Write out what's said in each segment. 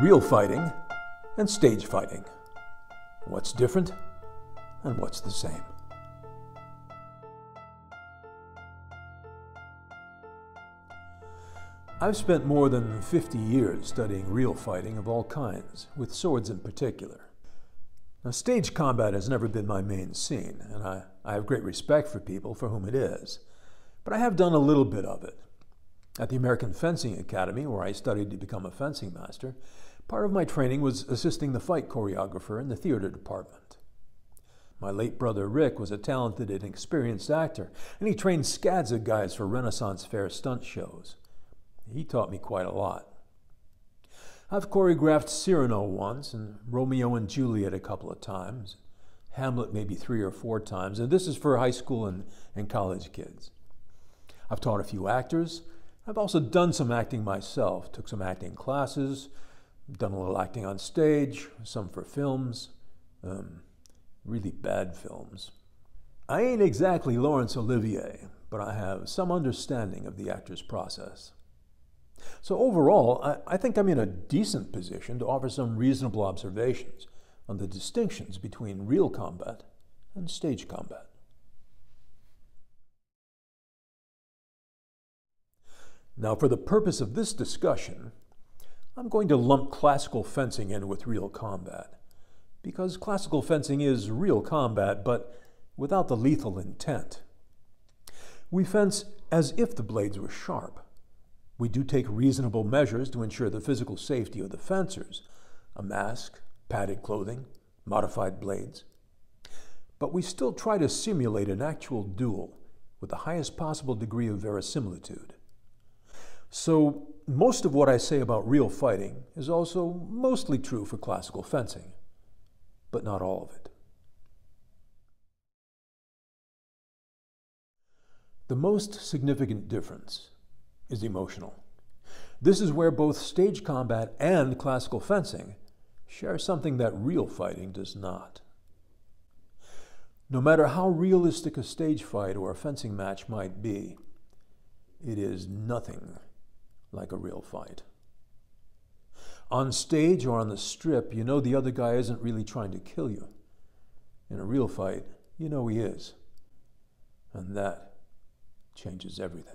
real fighting and stage fighting. What's different and what's the same? I've spent more than 50 years studying real fighting of all kinds, with swords in particular. Now, stage combat has never been my main scene, and I, I have great respect for people for whom it is. But I have done a little bit of it. At the American Fencing Academy, where I studied to become a fencing master, part of my training was assisting the fight choreographer in the theater department. My late brother Rick was a talented and experienced actor, and he trained scads of guys for Renaissance Fair stunt shows. He taught me quite a lot. I've choreographed Cyrano once, and Romeo and Juliet a couple of times, Hamlet maybe three or four times, and this is for high school and, and college kids. I've taught a few actors. I've also done some acting myself, took some acting classes, done a little acting on stage, some for films, um, really bad films. I ain't exactly Laurence Olivier, but I have some understanding of the actor's process. So overall, I, I, think I'm in a decent position to offer some reasonable observations on the distinctions between real combat and stage combat. Now, for the purpose of this discussion, I'm going to lump classical fencing in with real combat, because classical fencing is real combat, but without the lethal intent. We fence as if the blades were sharp we do take reasonable measures to ensure the physical safety of the fencers a mask, padded clothing, modified blades. But we still try to simulate an actual duel with the highest possible degree of verisimilitude. So, most of what I say about real fighting is also mostly true for classical fencing, but not all of it. The most significant difference is emotional. This is where both stage combat and classical fencing share something that real fighting does not. No matter how realistic a stage fight or a fencing match might be, it is nothing like a real fight. On stage or on the strip, you know the other guy isn't really trying to kill you. In a real fight, you know he is. And that changes everything.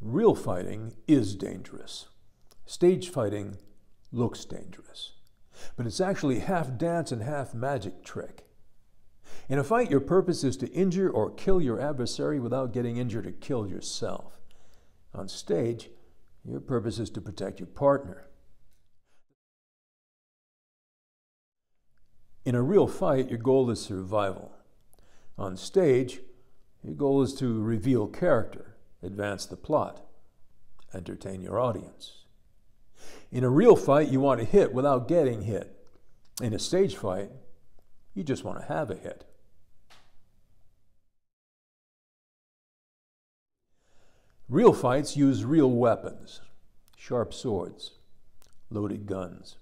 Real fighting is dangerous. Stage fighting looks dangerous. But it's actually half dance and half magic trick. In a fight, your purpose is to injure or kill your adversary without getting injured or killed yourself. On stage, your purpose is to protect your partner. In a real fight, your goal is survival. On stage, your goal is to reveal character advance the plot, entertain your audience. In a real fight, you want to hit without getting hit. In a stage fight, you just want to have a hit. Real fights use real weapons, sharp swords, loaded guns.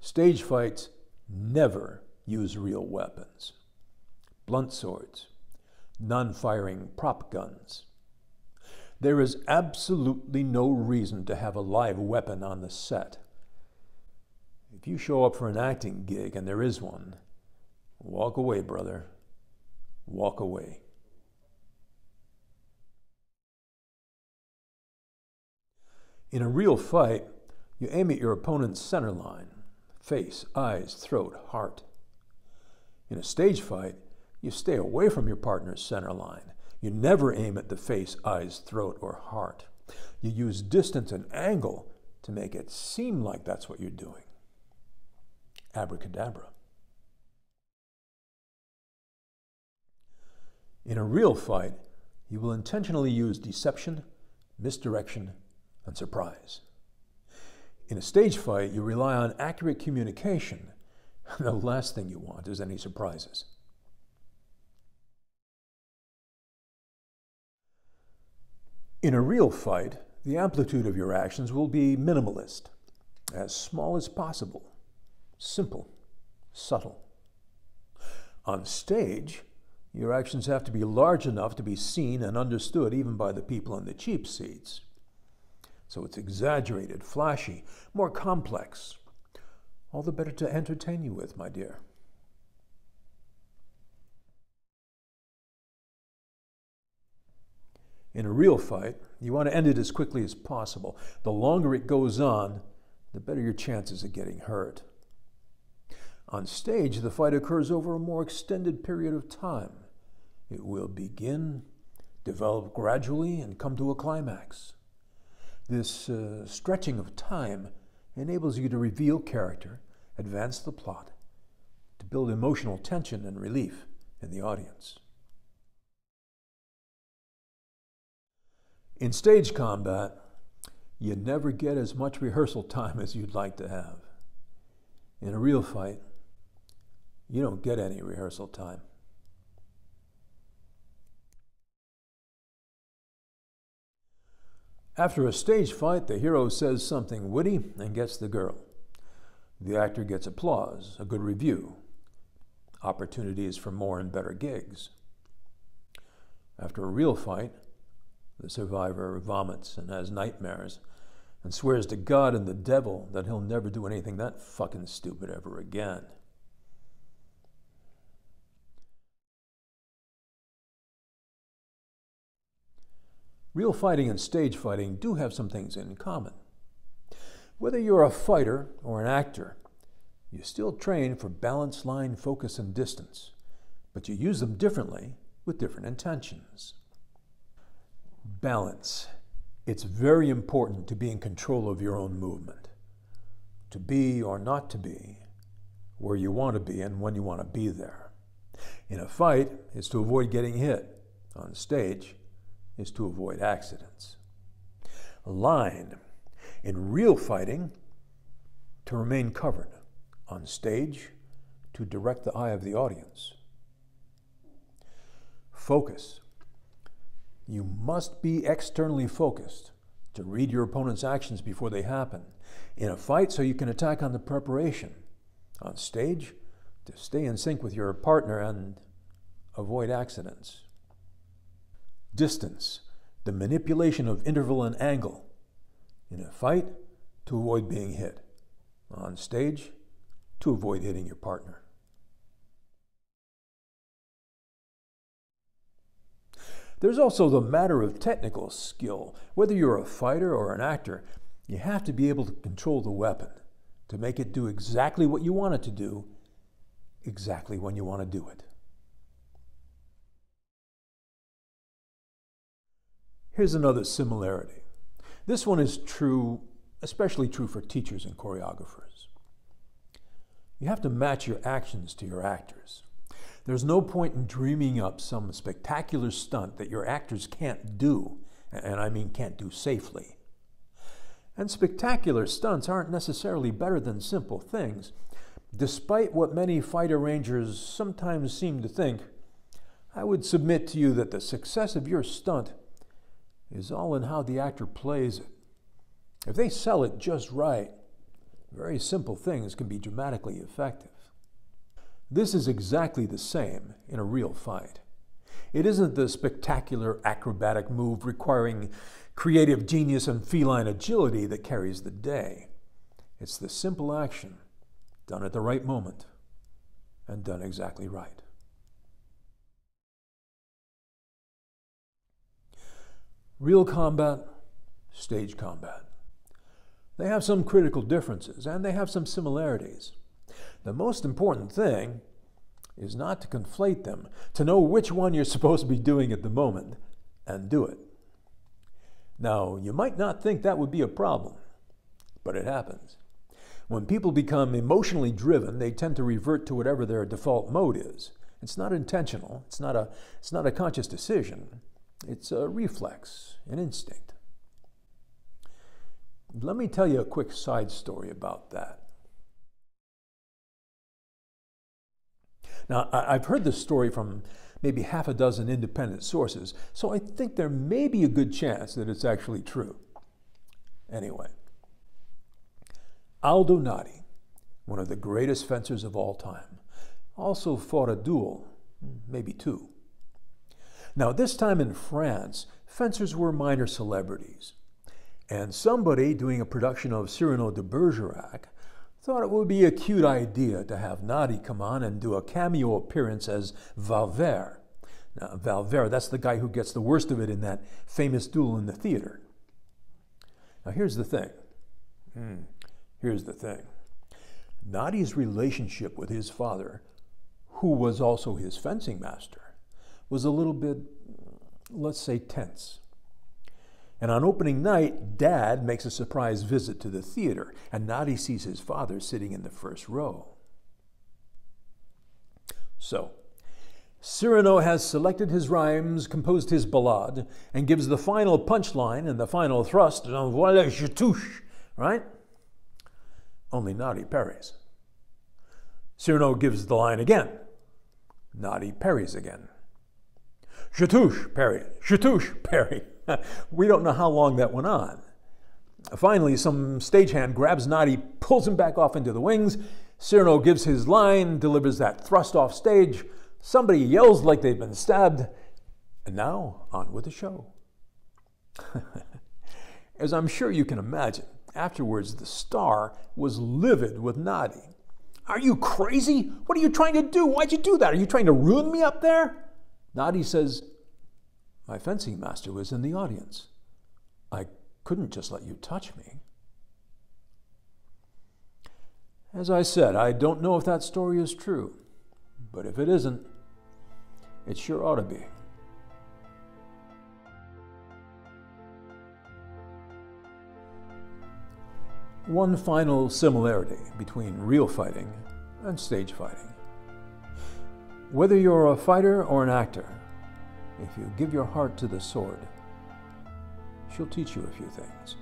Stage fights never use real weapons, blunt swords, non firing prop guns. There is absolutely no reason to have a live weapon on the set. If you show up for an acting gig and there is one, walk away, brother. Walk away. In a real fight, you aim at your opponent's center line face, eyes, throat, heart. In a stage fight, you stay away from your partner's center line you never aim at the face, eyes, throat, or heart. You use distance and angle to make it seem like that's what you're doing. Abracadabra. In a real fight, you will intentionally use deception, misdirection, and surprise. In a stage fight, you rely on accurate communication. The last thing you want is any surprises. In a real fight, the amplitude of your actions will be minimalist, as small as possible, simple, subtle. On stage, Your actions have to be large enough to be seen and understood even by the people in the cheap seats. So it's exaggerated, flashy, more complex. All the better to entertain you with, my dear. In a real fight, you want to end it as quickly as possible. The longer it goes on, the better your chances of getting hurt. On stage, the fight occurs over a more extended period of time. It will begin, develop gradually, and come to a climax. This uh, stretching of time enables you to reveal character, advance the plot, to build emotional tension and relief in the audience. In stage combat, you never get as much rehearsal time as you'd like to have. In a real fight, you don't get any rehearsal time. After a stage fight, the hero says something witty and gets the girl. The actor gets applause, a good review, opportunities for more and better gigs. After a real fight, the survivor vomits and has nightmares and swears to God and the devil that he'll never do anything that fucking stupid ever again. Real fighting and stage fighting do have some things in common. Whether you're a fighter or an actor, you still train for balance, line, focus, and distance, but you use them differently with different intentions. Balance. It's very important to be in control of your own movement, to be or not to be where you want to be and when you want to be there. In a fight, it's to avoid getting hit. On stage, is to avoid accidents. Line. In real fighting, to remain covered. On stage, to direct the eye of the audience. Focus. You must be externally focused to read your opponent's actions before they happen. In a fight, so you can attack on the preparation. On stage, to stay in sync with your partner and avoid accidents. Distance, the manipulation of interval and angle. In a fight, to avoid being hit. On stage, to avoid hitting your partner. There's also the matter of technical skill. Whether you're a fighter or an actor, you have to be able to control the weapon to make it do exactly what you want it to do, exactly when you want to do it. Here's another similarity. This one is true, especially true for teachers and choreographers. You have to match your actions to your actors. There's no point in dreaming up some spectacular stunt that your actors can't do, and I mean can't do safely. And spectacular stunts aren't necessarily better than simple things. Despite what many fight arrangers sometimes seem to think, I would submit to you that the success of your stunt is all in how the actor plays it. If they sell it just right, very simple things can be dramatically effective. This is exactly the same in a real fight. It isn't the spectacular acrobatic move requiring creative genius and feline agility that carries the day. It's the simple action, done at the right moment, and done exactly right. Real combat, stage combat. They have some critical differences and they have some similarities. The most important thing is not to conflate them, to know which one you're supposed to be doing at the moment and do it. Now, you might not think that would be a problem, but it happens. When people become emotionally driven, they tend to revert to whatever their default mode is. It's not intentional, it's not a, it's not a conscious decision. It's a reflex, an instinct. Let me tell you a quick side story about that. Now, I've heard this story from maybe half a dozen independent sources, so I think there may be a good chance that it's actually true. Anyway, Aldo Nadi, one of the greatest fencers of all time, also fought a duel, maybe two, Now, this time in France, fencers were minor celebrities. And somebody doing a production of Cyrano de Bergerac thought it would be a cute idea to have Nadi come on and do a cameo appearance as Valvert. Now, Valvert, that's the guy who gets the worst of it in that famous duel in the theater. Now, here's the thing. Mm, here's the thing. Nadi's relationship with his father, who was also his fencing master, was a little bit, let's say, tense. And on opening night, Dad makes a surprise visit to the theater, and Nadi sees his father sitting in the first row. So, Cyrano has selected his rhymes, composed his ballade, and gives the final punchline and the final thrust, voilà, je touche, right? Only Nadi parries. Cyrano gives the line again. Nadi parries again. Je touche, parry. Je touche, parry. we don't know how long that went on. Finally, some stagehand grabs Nadi, pulls him back off into the wings. Cyrano gives his line, delivers that thrust off stage. Somebody yells like they've been stabbed. And now, on with the show. As I'm sure you can imagine, afterwards the star was livid with Nadi. Are you crazy? What are you trying to do? Why'd you do that? Are you trying to ruin me up there? Nadi says, My fencing master was in the audience. I couldn't just let you touch me. As I said, I don't know if that story is true, but if it isn't, it sure ought to be. One final similarity between real fighting and stage fighting. Whether you're a fighter or an actor, if you give your heart to the sword, she'll teach you a few things.